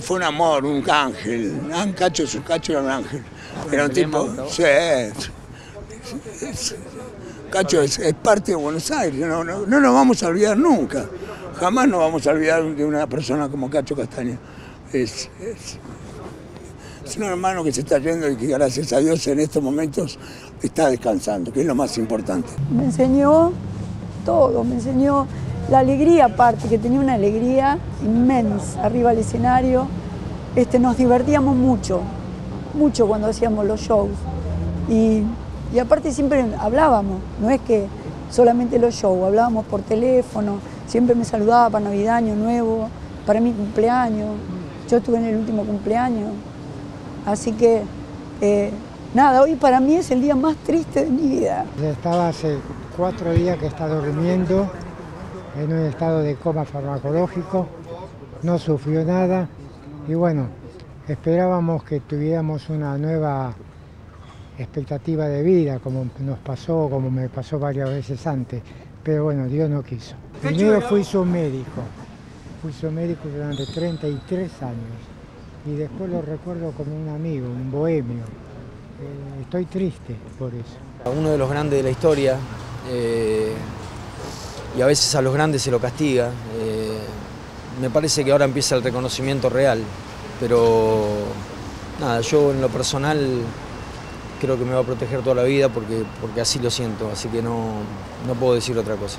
Fue un amor, un ángel. Un cacho, su cacho era un ángel. Era un tipo. Sí. Cacho es, parte de Buenos Aires, no, no, no nos vamos a olvidar nunca. Jamás nos vamos a olvidar de una persona como Cacho Castaña. Es, es, es un hermano que se está yendo y que gracias a Dios en estos momentos está descansando, que es lo más importante. Me enseñó todo, me enseñó la alegría aparte, que tenía una alegría inmensa arriba del escenario. Este, nos divertíamos mucho, mucho cuando hacíamos los shows. Y, y aparte siempre hablábamos, no es que solamente los shows, hablábamos por teléfono, siempre me saludaba para Navidad, Año Nuevo, para mi cumpleaños. Yo estuve en el último cumpleaños. Así que, eh, nada, hoy para mí es el día más triste de mi vida. Estaba hace cuatro días que está durmiendo en un estado de coma farmacológico, no sufrió nada y bueno, esperábamos que tuviéramos una nueva expectativa de vida, como nos pasó, como me pasó varias veces antes, pero bueno, Dios no quiso. Primero fui su médico, fui su médico durante 33 años y después lo recuerdo como un amigo, un bohemio. Eh, estoy triste por eso. Uno de los grandes de la historia, eh, y a veces a los grandes se lo castiga. Eh, me parece que ahora empieza el reconocimiento real, pero nada, yo en lo personal creo que me va a proteger toda la vida porque, porque así lo siento, así que no, no puedo decir otra cosa.